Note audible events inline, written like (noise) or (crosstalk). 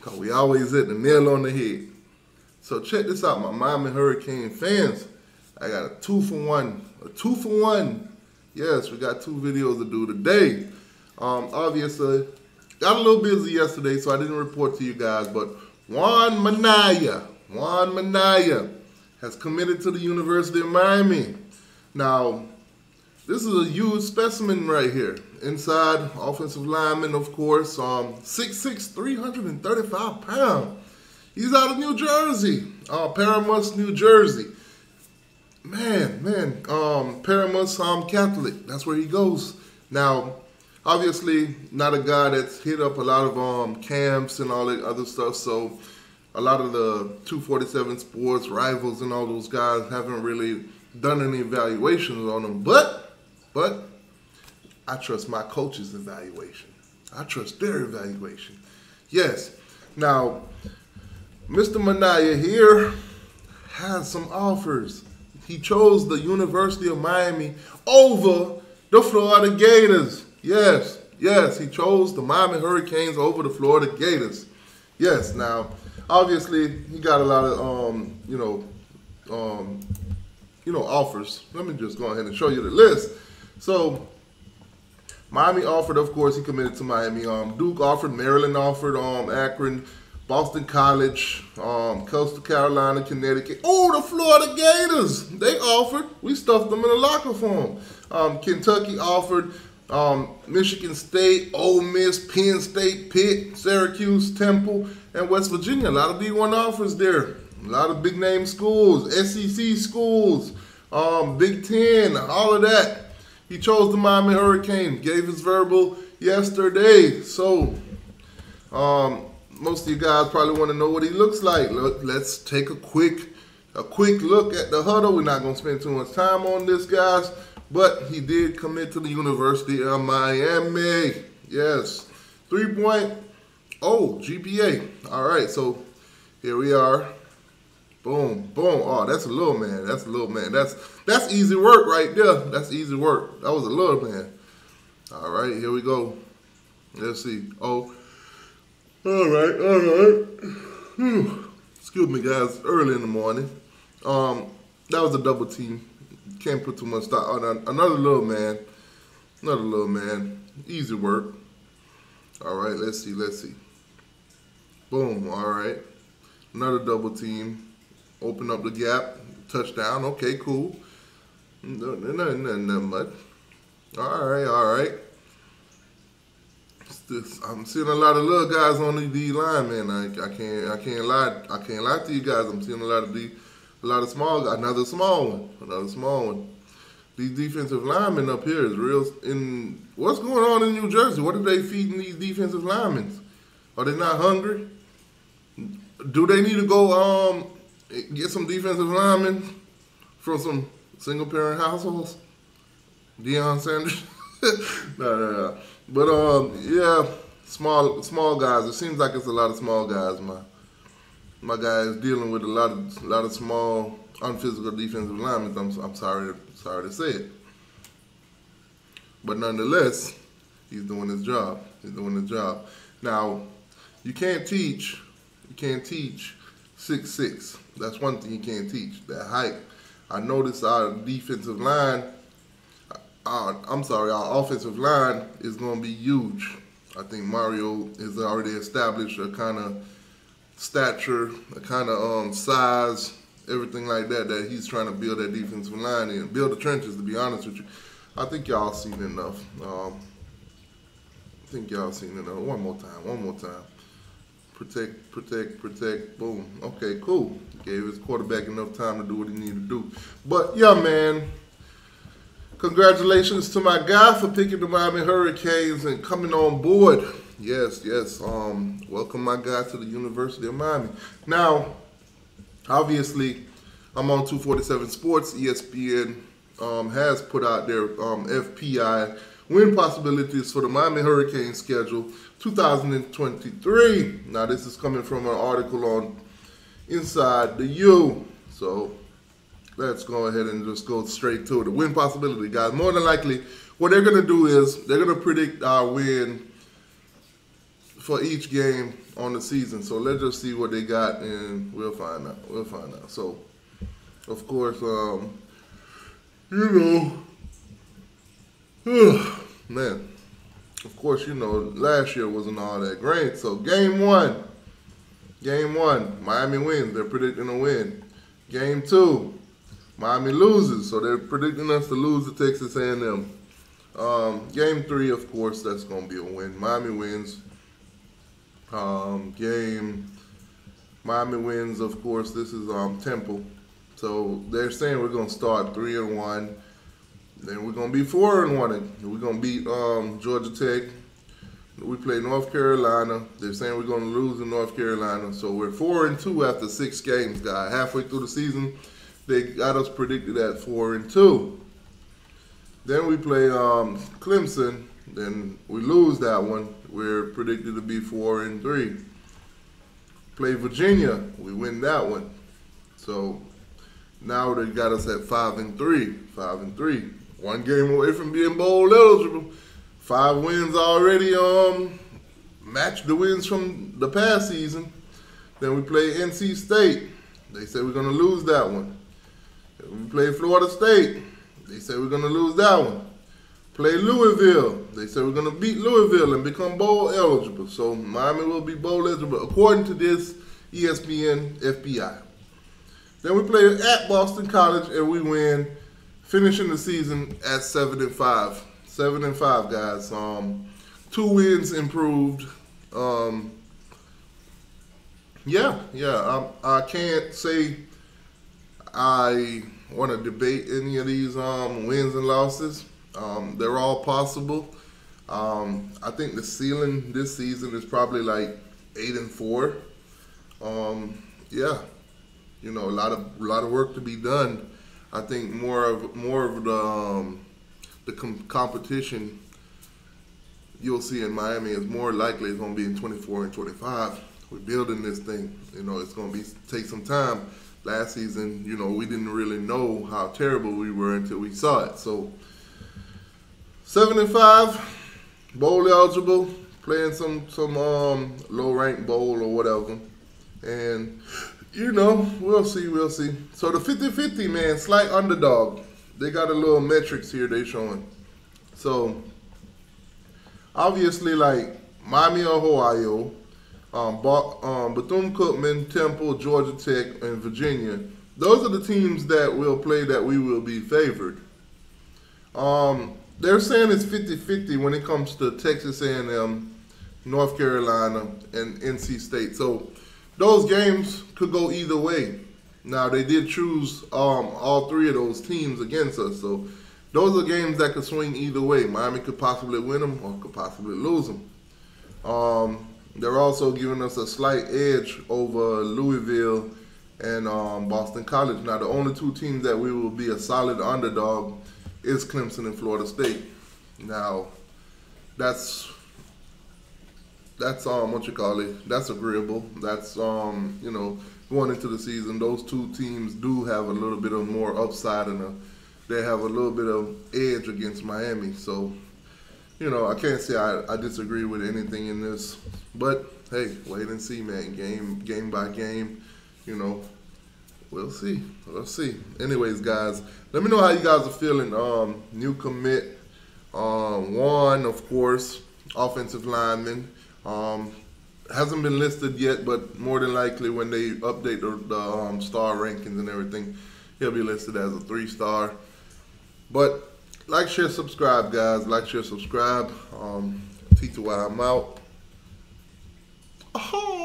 Cause we always hit the nail on the head. So check this out, my Miami Hurricane fans. I got a two for one, a two for one. Yes, we got two videos to do today. Um, obviously, got a little busy yesterday, so I didn't report to you guys. But Juan Minaya, Juan Minaya has committed to the University of Miami. Now, this is a huge specimen right here. Inside, offensive lineman, of course, um, 6'6", 335 pounds. He's out of New Jersey, uh, Paramus, New Jersey. Man, man, um, Paramus um, Catholic, that's where he goes. Now, obviously, not a guy that's hit up a lot of um, camps and all that other stuff, so a lot of the 247 sports rivals and all those guys haven't really done any evaluations on him. But but I trust my coach's evaluation. I trust their evaluation. Yes. Now, Mr. Minaya here has some offers. He chose the University of Miami over the Florida Gators. Yes, yes, he chose the Miami Hurricanes over the Florida Gators. Yes, now, obviously, he got a lot of, um, you know, um, you know, offers. Let me just go ahead and show you the list. So Miami offered, of course, he committed to Miami. Um, Duke offered, Maryland offered, um, Akron, Boston College, um, Coastal Carolina, Connecticut. Oh, the Florida Gators! They offered. We stuffed them in a locker for them. Um, Kentucky offered. Um, Michigan State, Ole Miss, Penn State, Pitt, Syracuse, Temple, and West Virginia. A lot of D1 offers there. A lot of big name schools, SEC schools, um, Big Ten, all of that. He chose the Miami Hurricane, gave his verbal yesterday. So, um, most of you guys probably want to know what he looks like. Look, let's take a quick, a quick look at the huddle. We're not going to spend too much time on this, guys. But he did commit to the University of Miami. Yes, 3.0 GPA. All right, so here we are. Boom, boom. Oh, that's a little man. That's a little man. That's that's easy work right there. That's easy work. That was a little man. All right, here we go. Let's see. Oh, all right, all right. Whew. Excuse me, guys. Early in the morning. Um, that was a double team. Can't put too much thought on another little man. Another little man. Easy work. All right, let's see. Let's see. Boom. All right. Another double team open up the gap, touchdown. Okay, cool. Nothing, nothing, nothing much. All right, all right. This, I'm seeing a lot of little guys on the D line, man. I, I can't, I can't lie, I can't lie to you guys. I'm seeing a lot of the, a lot of small, another small one, another small one. These defensive linemen up here is real. In what's going on in New Jersey? What are they feeding these defensive linemen? Are they not hungry? Do they need to go um get some defensive linemen from some single parent households. Deion Sanders. (laughs) no, no, no. But um, yeah, small small guys. It seems like it's a lot of small guys. My my guy is dealing with a lot of lot of small, unphysical defensive linemen. I'm I'm sorry sorry to say it. But nonetheless, he's doing his job. He's doing his job. Now, you can't teach. You can't teach six six. That's one thing you can't teach. That height. I noticed our defensive line. Our, I'm sorry, our offensive line is going to be huge. I think Mario has already established a kind of stature, a kind of um, size, everything like that that he's trying to build that defensive line and build the trenches. To be honest with you, I think y'all seen enough. Um, I think y'all seen enough. One more time. One more time protect, protect, protect, boom. Okay, cool. Gave his quarterback enough time to do what he needed to do. But yeah, man, congratulations to my guy for picking the Miami Hurricanes and coming on board. Yes, yes. Um, welcome my guy to the University of Miami. Now, obviously, I'm on 247 Sports. ESPN um, has put out their um, FPI win possibilities for the Miami Hurricanes schedule 2023. Now, this is coming from an article on Inside the U. So, let's go ahead and just go straight to the win possibility, guys. More than likely, what they're going to do is they're going to predict our win for each game on the season. So let's just see what they got, and we'll find out. We'll find out. So, of course, um, you know, man. Of course, you know, last year wasn't all that great. So game one, game one, Miami wins. They're predicting a win. Game two, Miami loses. So they're predicting us to lose to Texas A&M. Um, game three, of course, that's going to be a win. Miami wins. Um, game, Miami wins, of course. This is um, Temple. So they're saying we're going to start three and one. Then we're going to be four and one. We're going to beat um, Georgia Tech. We play North Carolina. They're saying we're going to lose in North Carolina. So we're four and two after six games, guy. Halfway through the season, they got us predicted at four and two. Then we play um, Clemson. Then we lose that one. We're predicted to be four and three. Play Virginia. We win that one. So now they got us at five and three. Five and three. One game away from being bowl eligible. Five wins already. Um, match the wins from the past season. Then we play NC State. They said we're gonna lose that one. We play Florida State. They said we're gonna lose that one. Play Louisville. They said we're gonna beat Louisville and become bowl eligible. So Miami will be bowl eligible according to this ESPN FPI. Then we play at Boston College and we win, finishing the season at seven and five. Seven and five, guys. Um, two wins improved. Um, yeah, yeah. I, I can't say I want to debate any of these um, wins and losses. Um, they're all possible. Um, I think the ceiling this season is probably like eight and four. Um, yeah, you know, a lot of a lot of work to be done. I think more of more of the um, the com- competition you'll see in Miami is more likely it's going to be in 24 and 25. We're building this thing. You know, it's going to be take some time last season, you know, we didn't really know how terrible we were until we saw it. So seven and five, bowl eligible, playing some some um, low ranked bowl or whatever. And you know, we'll see, we'll see. So the 50-50, man, slight underdog. They got a little metrics here they showing. So obviously like Miami, Ohio, um, um, Bethune-Cookman, Temple, Georgia Tech, and Virginia. Those are the teams that will play that we will be favored. Um, they're saying it's 50-50 when it comes to Texas A&M, North Carolina, and NC State. So those games could go either way. Now they did choose um, all three of those teams against us, so those are games that could swing either way. Miami could possibly win them or could possibly lose them. Um, they're also giving us a slight edge over Louisville and um, Boston College. Now, the only two teams that we will be a solid underdog is Clemson and Florida State. Now, that's that's um what you call it. That's agreeable. That's um you know going into the season, those two teams do have a little bit of more upside and a, they have a little bit of edge against Miami. So you know, I can't say I, I disagree with anything in this, but hey, wait and see, man. Game game by game, you know, we'll see. We'll see. Anyways, guys, let me know how you guys are feeling. Um, new commit, um, Juan of course, offensive lineman. Um, hasn't been listed yet, but more than likely when they update the, the um, star rankings and everything, he'll be listed as a three star. But like, share, subscribe, guys. Like, share, subscribe. Um, T2Y, I'm out. Oh.